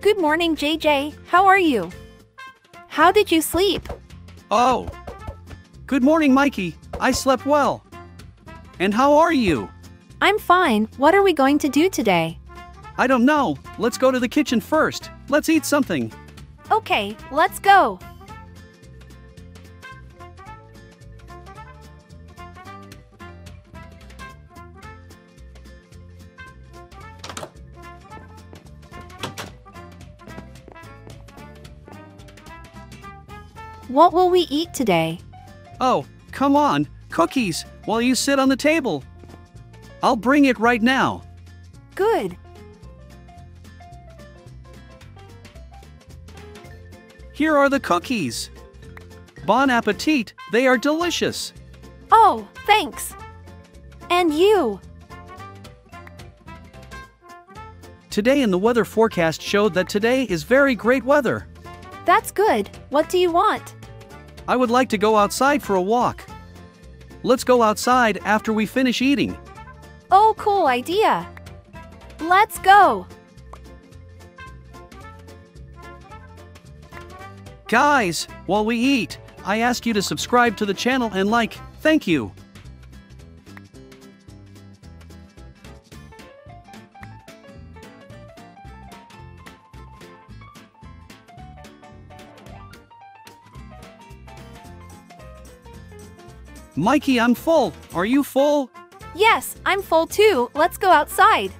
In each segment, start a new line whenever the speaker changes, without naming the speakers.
Good morning, JJ. How are you? How did you sleep?
Oh. Good morning, Mikey. I slept well. And how are you?
I'm fine. What are we going to do today?
I don't know. Let's go to the kitchen first. Let's eat something.
Okay, let's go. What will we eat today?
Oh, come on. Cookies, while you sit on the table. I'll bring it right now.
Good.
Here are the cookies. Bon appetit, they are delicious.
Oh, thanks. And you?
Today in the weather forecast showed that today is very great weather.
That's good. What do you want?
I would like to go outside for a walk. Let's go outside after we finish eating.
Oh, cool idea. Let's go.
Guys, while we eat, I ask you to subscribe to the channel and like. Thank you. Mikey, I'm full. Are you full?
Yes, I'm full too. Let's go outside.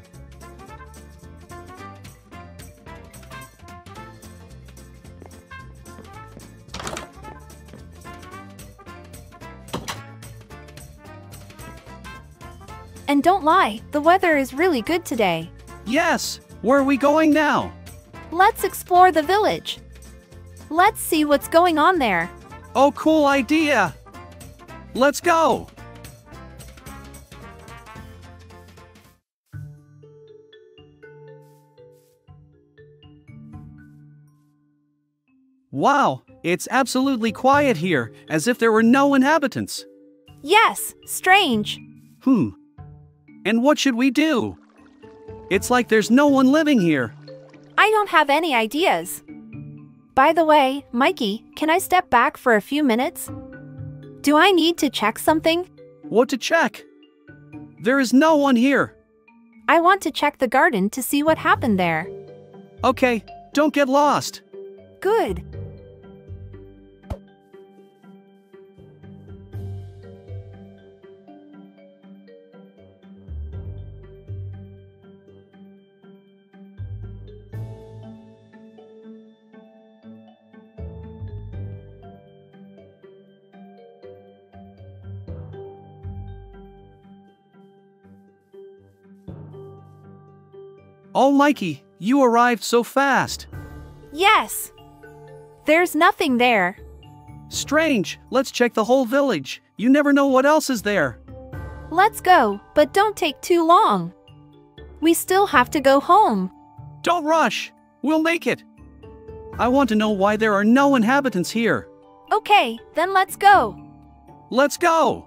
And don't lie, the weather is really good today.
Yes. Where are we going now?
Let's explore the village. Let's see what's going on there.
Oh, cool idea. Let's go. Wow, it's absolutely quiet here, as if there were no inhabitants.
Yes, strange.
Hmm. And what should we do? It's like there's no one living here.
I don't have any ideas. By the way, Mikey, can I step back for a few minutes? Do I need to check something?
What to check? There is no one here.
I want to check the garden to see what happened there.
Okay, don't get lost.
Good.
Oh, Mikey, you arrived so fast.
Yes. There's nothing there.
Strange, let's check the whole village. You never know what else is there.
Let's go, but don't take too long. We still have to go home.
Don't rush, we'll make it. I want to know why there are no inhabitants here.
Okay, then let's go.
Let's go!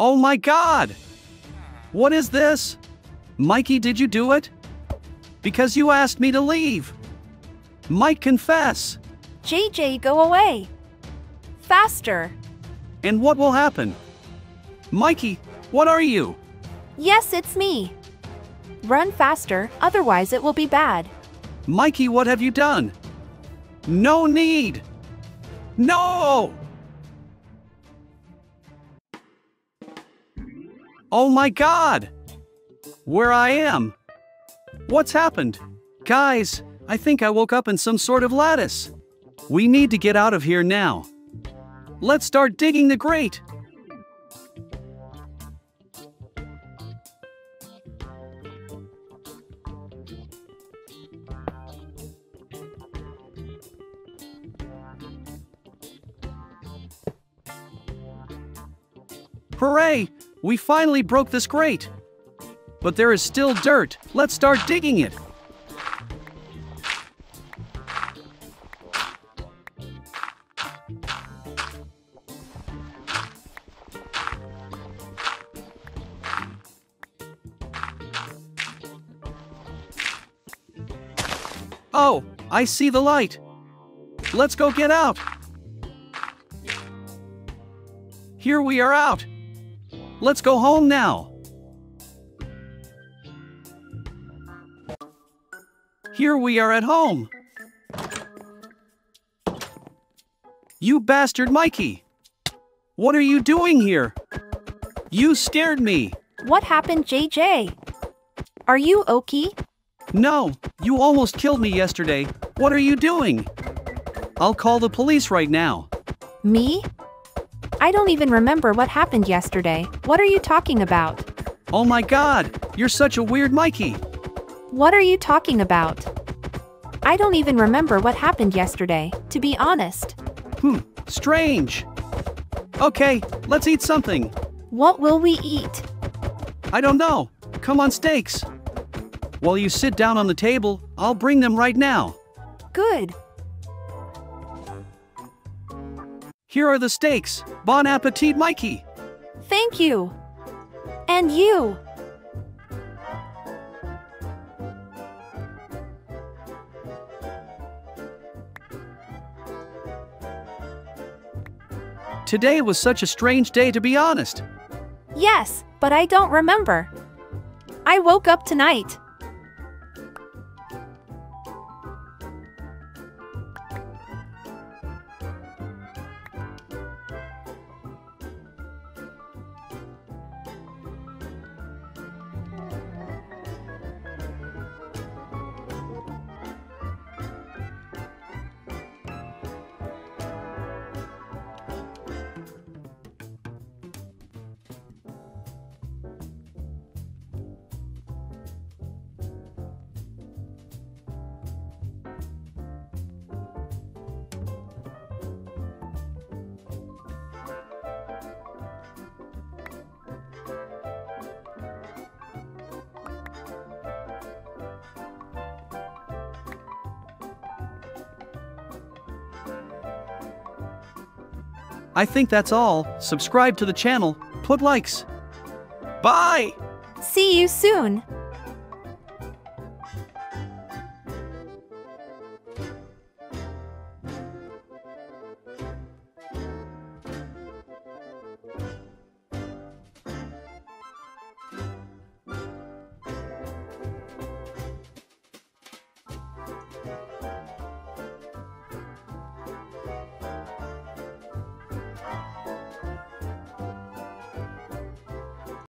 Oh my god! What is this? Mikey, did you do it? Because you asked me to leave. Mike, confess.
JJ, go away. Faster.
And what will happen? Mikey, what are you?
Yes, it's me. Run faster, otherwise it will be bad.
Mikey, what have you done? No need! No! Oh my god! Where I am? What's happened? Guys, I think I woke up in some sort of lattice. We need to get out of here now. Let's start digging the grate. Hooray! We finally broke this grate! But there is still dirt, let's start digging it! Oh, I see the light. Let's go get out. Here we are out. Let's go home now. Here we are at home. You bastard Mikey! What are you doing here? You scared me.
What happened, JJ? Are you okay?
No, you almost killed me yesterday. What are you doing? I'll call the police right now.
Me? I don't even remember what happened yesterday. What are you talking about?
Oh my god, you're such a weird Mikey.
What are you talking about? I don't even remember what happened yesterday, to be honest.
Hmm, strange. Okay, let's eat something.
What will we eat?
I don't know. Come on, steaks. While you sit down on the table, I'll bring them right now.
Good.
Here are the steaks. Bon appetit, Mikey.
Thank you. And you.
Today was such a strange day, to be honest.
Yes, but I don't remember. I woke up tonight.
I think that's all. Subscribe to the channel, put likes. Bye!
See you soon.